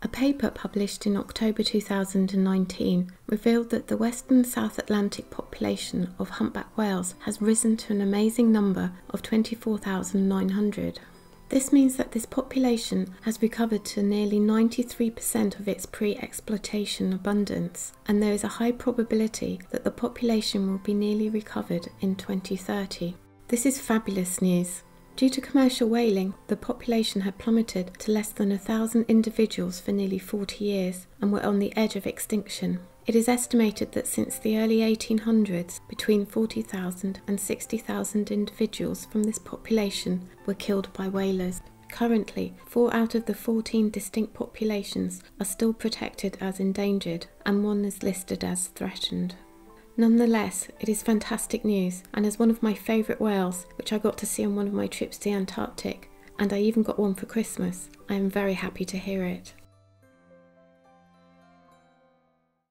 A paper published in October 2019 revealed that the western South Atlantic population of humpback whales has risen to an amazing number of 24,900. This means that this population has recovered to nearly 93% of its pre exploitation abundance, and there is a high probability that the population will be nearly recovered in 2030. This is fabulous news. Due to commercial whaling, the population had plummeted to less than a thousand individuals for nearly 40 years and were on the edge of extinction. It is estimated that since the early 1800s, between 40,000 and 60,000 individuals from this population were killed by whalers. Currently, four out of the 14 distinct populations are still protected as endangered, and one is listed as threatened. Nonetheless, it is fantastic news, and as one of my favourite whales, which I got to see on one of my trips to the Antarctic, and I even got one for Christmas, I am very happy to hear it.